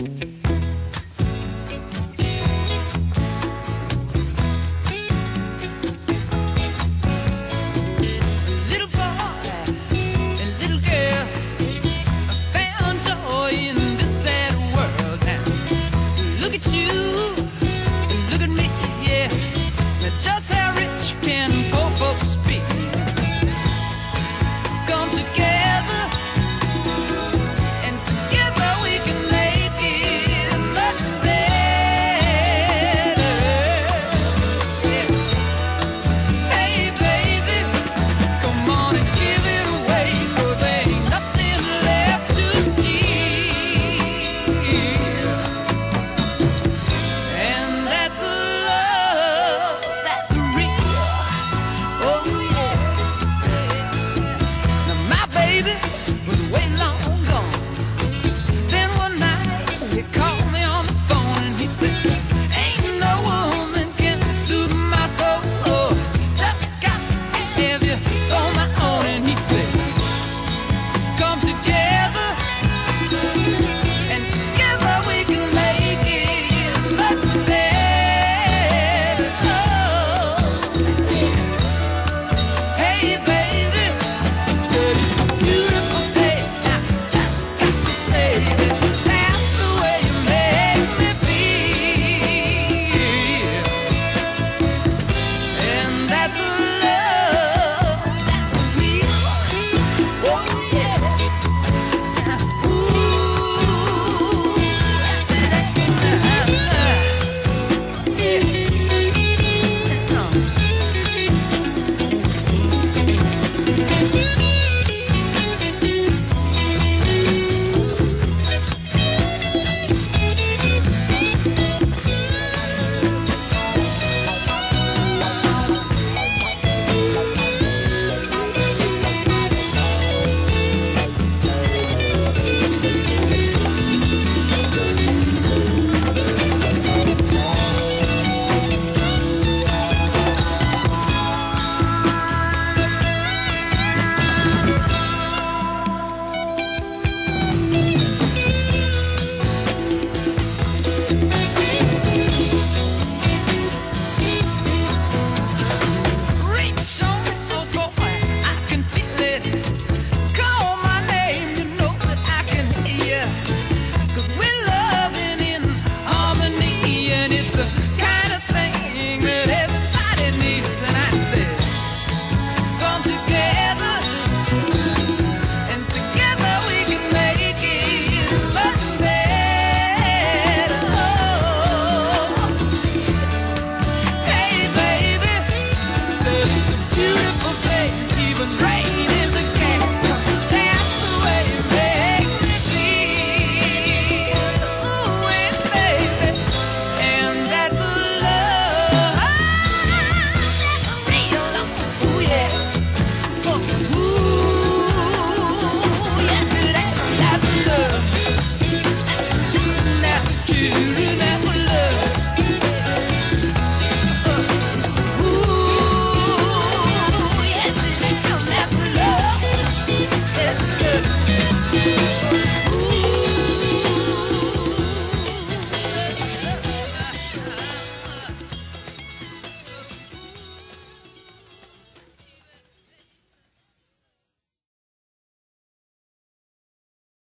Little baby could